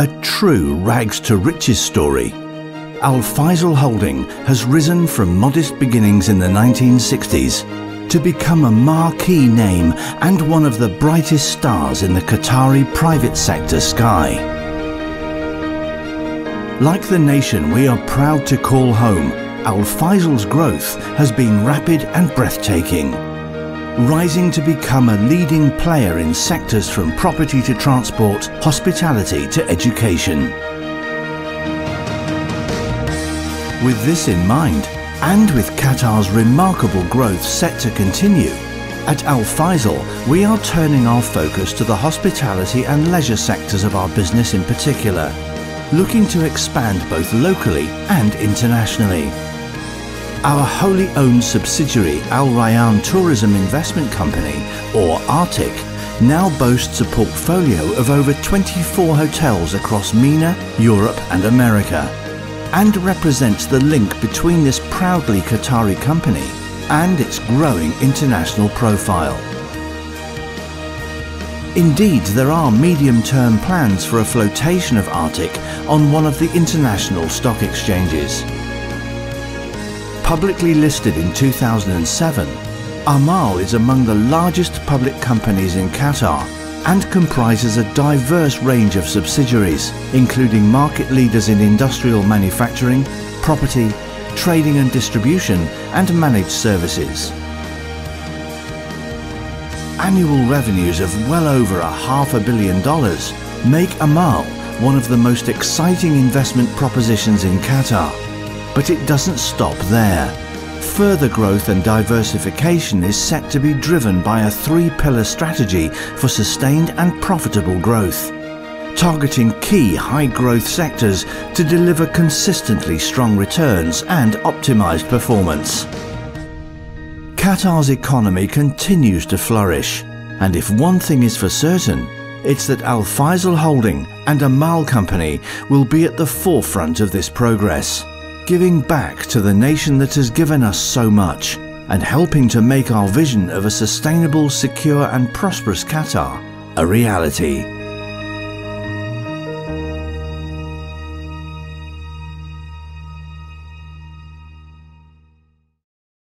A true rags to riches story. Al Faisal Holding has risen from modest beginnings in the 1960s to become a marquee name and one of the brightest stars in the Qatari private sector sky. Like the nation we are proud to call home, Al Faisal's growth has been rapid and breathtaking, rising to become a leading player in sectors from property to transport, hospitality to education. With this in mind, and with Qatar's remarkable growth set to continue, at Al Faisal we are turning our focus to the hospitality and leisure sectors of our business in particular, looking to expand both locally and internationally. Our wholly owned subsidiary Al Rayyan Tourism Investment Company, or ARTIC, now boasts a portfolio of over 24 hotels across MENA, Europe and America, and represents the link between this proudly Qatari company and its growing international profile. Indeed, there are medium-term plans for a flotation of ARTIC on one of the international stock exchanges. Publicly listed in 2007, Aamal is among the largest public companies in Qatar and comprises a diverse range of subsidiaries, including market leaders in industrial manufacturing, property, trading and distribution, and managed services. Annual revenues of well over a half a billion dollars make Aamal one of the most exciting investment propositions in Qatar but it doesn't stop there. Further growth and diversification is set to be driven by a three-pillar strategy for sustained and profitable growth, targeting key high-growth sectors to deliver consistently strong returns and optimized performance. Qatar's economy continues to flourish, and if one thing is for certain, it's that Al Faisal Holding and Aamal Company will be at the forefront of this progress giving back to the nation that has given us so much and helping to make our vision of a sustainable, secure and prosperous Qatar a reality.